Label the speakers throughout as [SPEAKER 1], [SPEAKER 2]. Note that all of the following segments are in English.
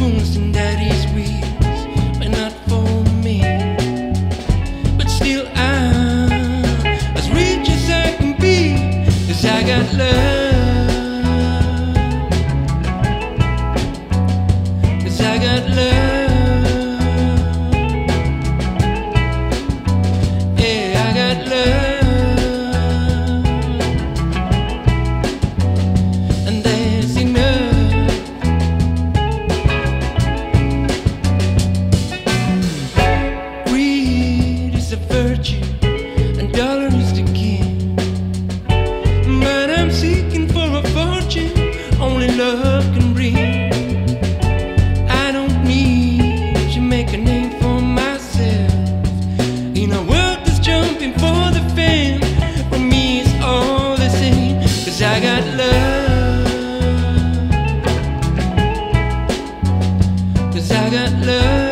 [SPEAKER 1] spoons and daddy's wheels but not for me. But still, I'm as rich as I can be, cause I got love. Cause I got love. Yeah, I got love. I got love.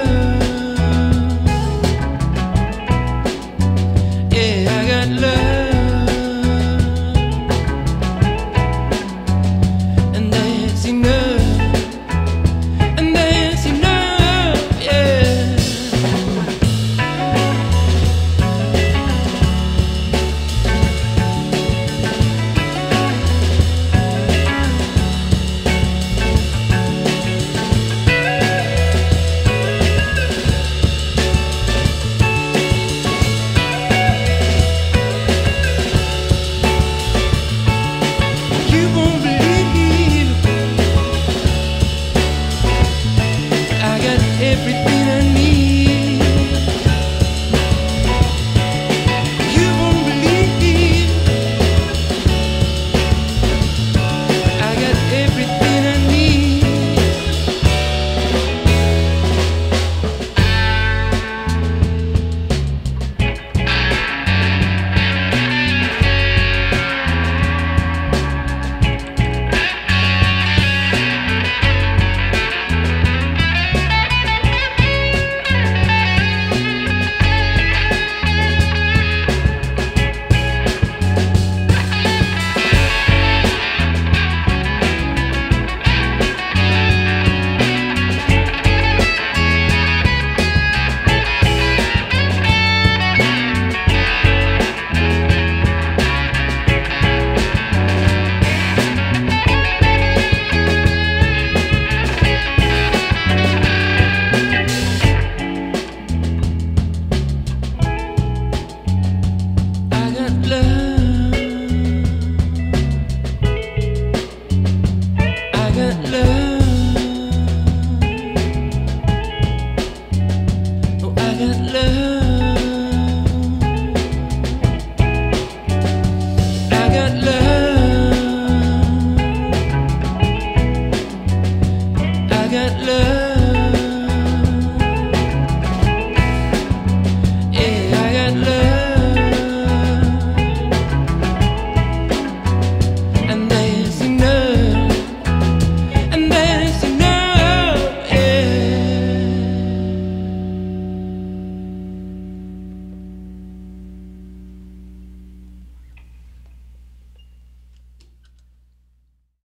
[SPEAKER 1] We.